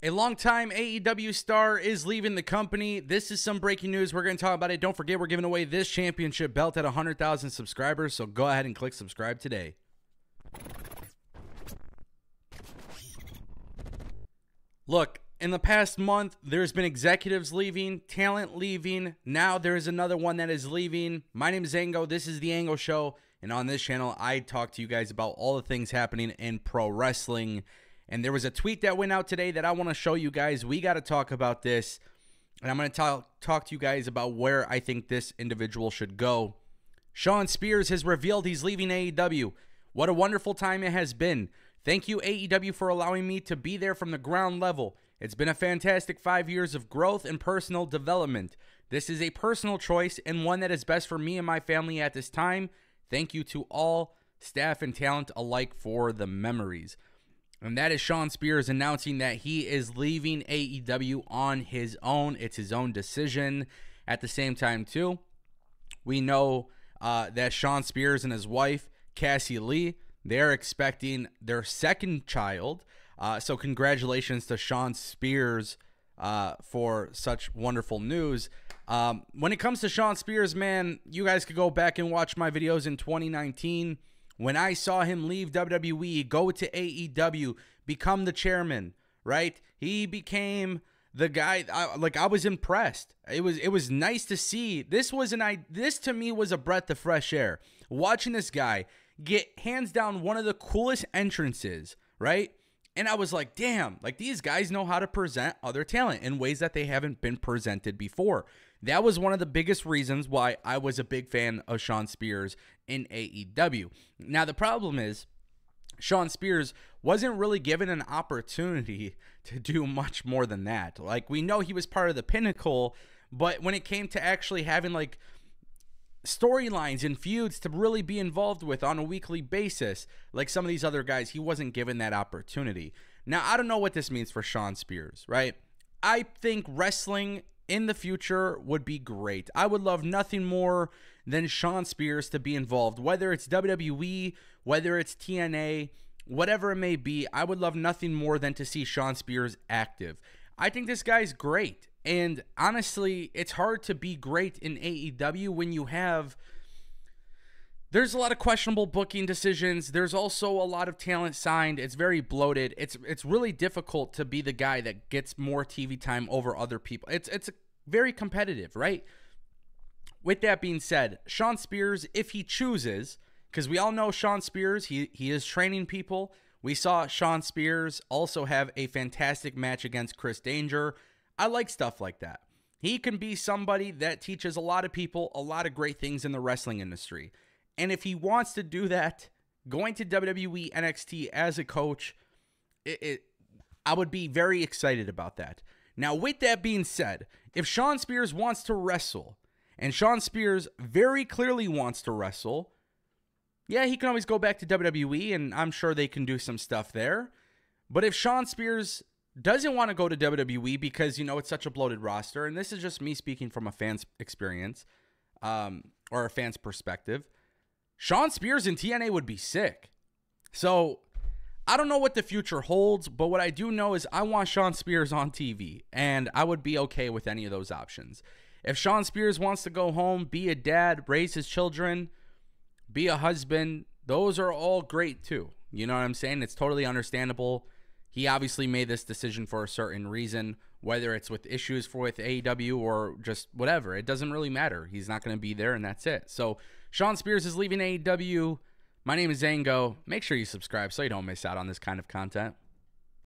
A longtime AEW star is leaving the company. This is some breaking news. We're going to talk about it. Don't forget, we're giving away this championship belt at 100,000 subscribers. So go ahead and click subscribe today. Look, in the past month, there's been executives leaving, talent leaving. Now there's another one that is leaving. My name is Ango. This is The Ango Show. And on this channel, I talk to you guys about all the things happening in pro wrestling and there was a tweet that went out today that I want to show you guys. We got to talk about this. And I'm going to talk talk to you guys about where I think this individual should go. Shawn Spears has revealed he's leaving AEW. What a wonderful time it has been. Thank you AEW for allowing me to be there from the ground level. It's been a fantastic 5 years of growth and personal development. This is a personal choice and one that is best for me and my family at this time. Thank you to all staff and talent alike for the memories. And that is Shawn Spears announcing that he is leaving AEW on his own. It's his own decision. At the same time, too, we know uh, that Shawn Spears and his wife, Cassie Lee, they're expecting their second child. Uh, so, congratulations to Shawn Spears uh, for such wonderful news. Um, when it comes to Shawn Spears, man, you guys could go back and watch my videos in 2019 when I saw him leave WWE, go to AEW, become the chairman, right? He became the guy I, like I was impressed. It was it was nice to see. This was an I this to me was a breath of fresh air. Watching this guy get hands down one of the coolest entrances, right? And I was like, damn, like these guys know how to present other talent in ways that they haven't been presented before. That was one of the biggest reasons why I was a big fan of Shawn Spears in AEW. Now, the problem is, Shawn Spears wasn't really given an opportunity to do much more than that. Like, we know he was part of the pinnacle, but when it came to actually having, like, storylines and feuds to really be involved with on a weekly basis, like some of these other guys, he wasn't given that opportunity. Now, I don't know what this means for Shawn Spears, right? I think wrestling in the future would be great. I would love nothing more than Shawn Spears to be involved, whether it's WWE, whether it's TNA, whatever it may be. I would love nothing more than to see Shawn Spears active. I think this guy's great. And honestly, it's hard to be great in AEW when you have there's a lot of questionable booking decisions. There's also a lot of talent signed. It's very bloated. It's it's really difficult to be the guy that gets more TV time over other people. It's it's very competitive, right? With that being said, Shawn Spears, if he chooses, because we all know Shawn Spears, he he is training people. We saw Shawn Spears also have a fantastic match against Chris Danger. I like stuff like that. He can be somebody that teaches a lot of people a lot of great things in the wrestling industry. And if he wants to do that, going to WWE NXT as a coach, it, it, I would be very excited about that. Now, with that being said, if Shawn Spears wants to wrestle, and Shawn Spears very clearly wants to wrestle, yeah, he can always go back to WWE, and I'm sure they can do some stuff there. But if Shawn Spears doesn't want to go to WWE because, you know, it's such a bloated roster, and this is just me speaking from a fan's experience um, or a fan's perspective, Shawn Spears in TNA would be sick. So I don't know what the future holds, but what I do know is I want Shawn Spears on TV, and I would be okay with any of those options. If Shawn Spears wants to go home, be a dad, raise his children, be a husband, those are all great too. You know what I'm saying? It's totally understandable. He obviously made this decision for a certain reason, whether it's with issues for with AEW or just whatever. It doesn't really matter. He's not going to be there, and that's it. So Shawn Spears is leaving AEW. My name is Ango. Make sure you subscribe so you don't miss out on this kind of content.